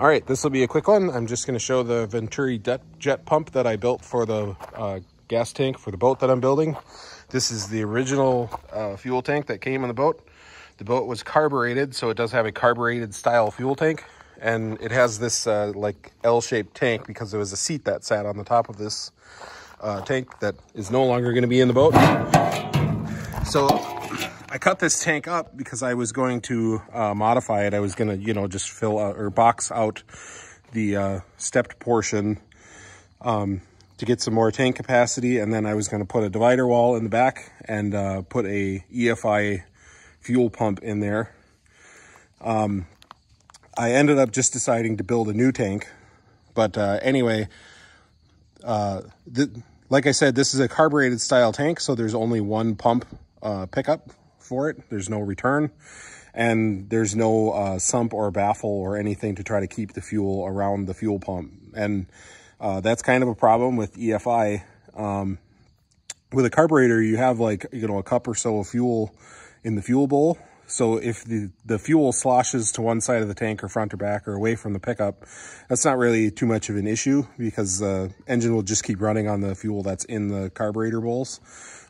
All right, this will be a quick one. I'm just going to show the Venturi jet pump that I built for the uh, gas tank for the boat that I'm building. This is the original uh, fuel tank that came in the boat. The boat was carbureted, so it does have a carbureted style fuel tank. And it has this uh, like L-shaped tank because there was a seat that sat on the top of this uh, tank that is no longer going to be in the boat. So I cut this tank up because I was going to uh, modify it. I was going to, you know, just fill out or box out the uh, stepped portion um, to get some more tank capacity. And then I was going to put a divider wall in the back and uh, put a EFI fuel pump in there. Um, I ended up just deciding to build a new tank. But uh, anyway, uh, like I said, this is a carbureted style tank, so there's only one pump uh, pickup for it. There's no return and there's no uh, sump or baffle or anything to try to keep the fuel around the fuel pump. And uh, that's kind of a problem with EFI. Um, with a carburetor, you have like, you know, a cup or so of fuel in the fuel bowl so if the, the fuel sloshes to one side of the tank or front or back or away from the pickup, that's not really too much of an issue because the engine will just keep running on the fuel that's in the carburetor bowls.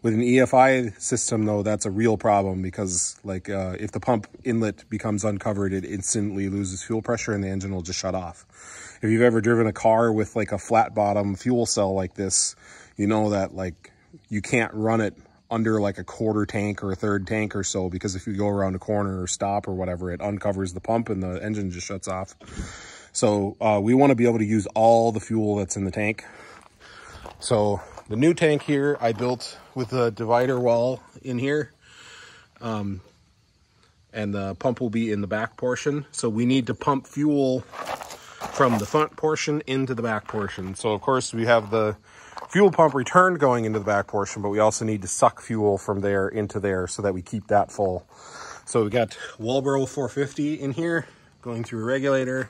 With an EFI system though, that's a real problem because like uh, if the pump inlet becomes uncovered, it instantly loses fuel pressure and the engine will just shut off. If you've ever driven a car with like a flat bottom fuel cell like this, you know that like you can't run it under like a quarter tank or a third tank or so because if you go around a corner or stop or whatever, it uncovers the pump and the engine just shuts off. So uh, we want to be able to use all the fuel that's in the tank. So the new tank here I built with a divider wall in here. Um, and the pump will be in the back portion. So we need to pump fuel from the front portion into the back portion. So of course we have the fuel pump return going into the back portion, but we also need to suck fuel from there into there so that we keep that full. So we got Walbro 450 in here going through a regulator.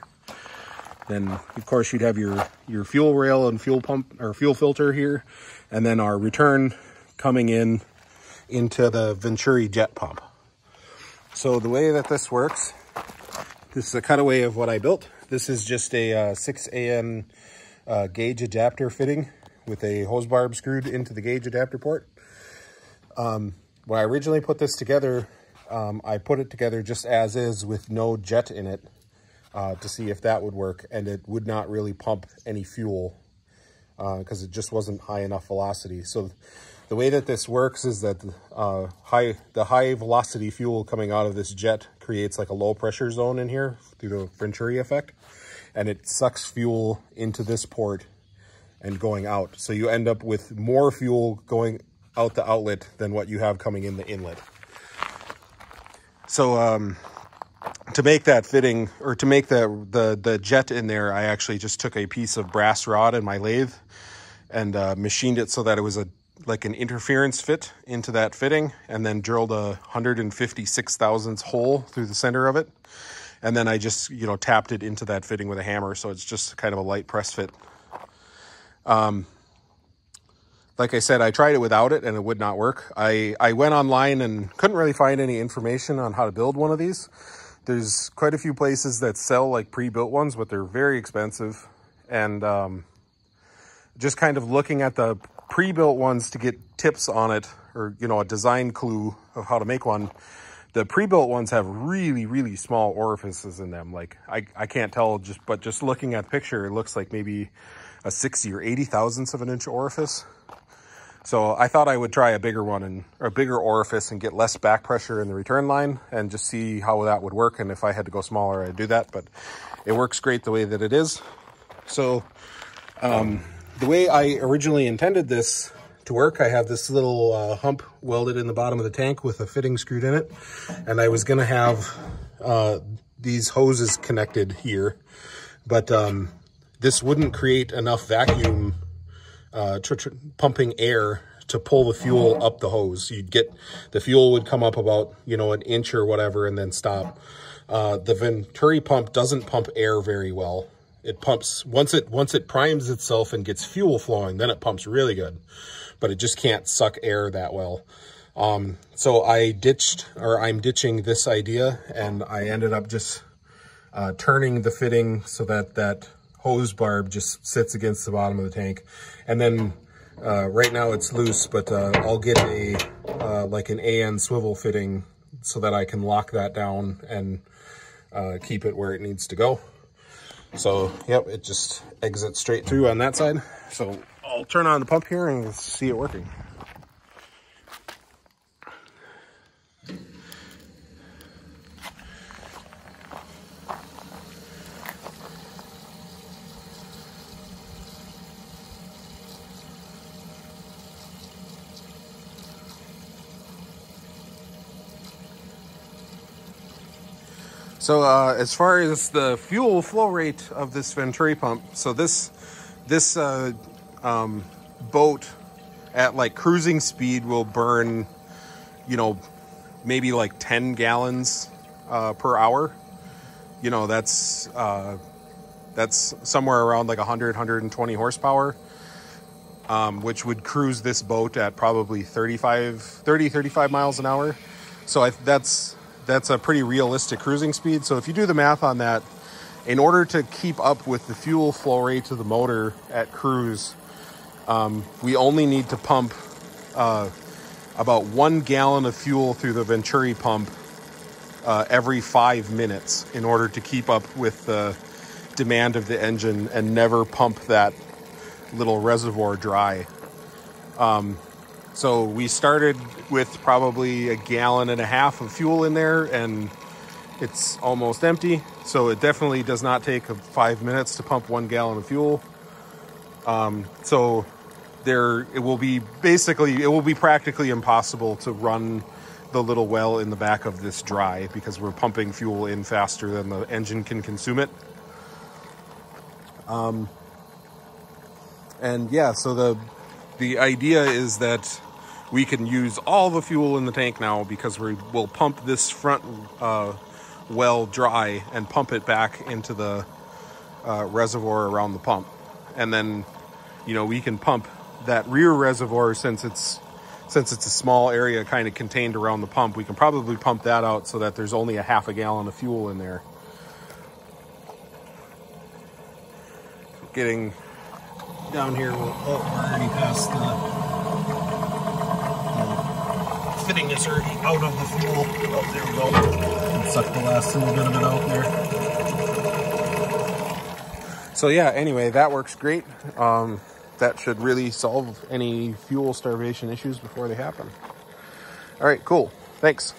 Then of course you'd have your, your fuel rail and fuel pump or fuel filter here. And then our return coming in into the Venturi jet pump. So the way that this works, this is a cutaway of what I built. This is just a uh, 6AN uh, gauge adapter fitting with a hose barb screwed into the gauge adapter port. Um, when I originally put this together, um, I put it together just as is with no jet in it uh, to see if that would work. And it would not really pump any fuel because uh, it just wasn't high enough velocity. So the way that this works is that uh, high the high velocity fuel coming out of this jet creates like a low pressure zone in here through the Venturi effect. And it sucks fuel into this port and going out. So you end up with more fuel going out the outlet than what you have coming in the inlet. So um, to make that fitting or to make the, the, the jet in there, I actually just took a piece of brass rod in my lathe and uh, machined it so that it was a like an interference fit into that fitting and then drilled a 156 thousandths hole through the center of it. And then I just, you know, tapped it into that fitting with a hammer. So it's just kind of a light press fit. Um, like I said, I tried it without it and it would not work. I, I went online and couldn't really find any information on how to build one of these. There's quite a few places that sell like pre-built ones, but they're very expensive. And um, just kind of looking at the pre-built ones to get tips on it or, you know, a design clue of how to make one. The pre-built ones have really, really small orifices in them. Like I, I can't tell just, but just looking at the picture, it looks like maybe a 60 or 80 thousandths of an inch orifice. So I thought I would try a bigger one and a bigger orifice and get less back pressure in the return line and just see how that would work. And if I had to go smaller, I'd do that, but it works great the way that it is. So um, the way I originally intended this to work, I have this little uh, hump welded in the bottom of the tank with a fitting screwed in it. And I was gonna have uh, these hoses connected here, but um, this wouldn't create enough vacuum uh, pumping air to pull the fuel up the hose. You'd get, the fuel would come up about, you know, an inch or whatever and then stop. Uh, the Venturi pump doesn't pump air very well. It pumps, once it, once it primes itself and gets fuel flowing, then it pumps really good, but it just can't suck air that well. Um, so I ditched, or I'm ditching this idea and I ended up just uh, turning the fitting so that that hose barb just sits against the bottom of the tank. And then uh, right now it's loose, but uh, I'll get a uh, like an AN swivel fitting so that I can lock that down and uh, keep it where it needs to go. So, yep, it just exits straight through on that side. So I'll turn on the pump here and see it working. So uh, as far as the fuel flow rate of this Venturi pump, so this this uh, um, boat at like cruising speed will burn, you know, maybe like 10 gallons uh, per hour. You know, that's uh, that's somewhere around like 100, 120 horsepower, um, which would cruise this boat at probably 35, 30, 35 miles an hour. So I, that's that's a pretty realistic cruising speed. So if you do the math on that, in order to keep up with the fuel flow rate to the motor at cruise, um, we only need to pump uh, about one gallon of fuel through the Venturi pump uh, every five minutes in order to keep up with the demand of the engine and never pump that little reservoir dry. Um, so we started with probably a gallon and a half of fuel in there and it's almost empty. So it definitely does not take five minutes to pump one gallon of fuel. Um, so there, it will be basically, it will be practically impossible to run the little well in the back of this dry because we're pumping fuel in faster than the engine can consume it. Um, and yeah, so the the idea is that we can use all the fuel in the tank now because we will pump this front uh, well dry and pump it back into the uh, reservoir around the pump. And then, you know, we can pump that rear reservoir since it's since it's a small area kind of contained around the pump, we can probably pump that out so that there's only a half a gallon of fuel in there. Getting down here, we'll, oh, we're already past the, the fitting is already out of the fuel. Oh, there we go. Suck the last little bit of it out there. So yeah, anyway, that works great. Um, that should really solve any fuel starvation issues before they happen. All right, cool. Thanks.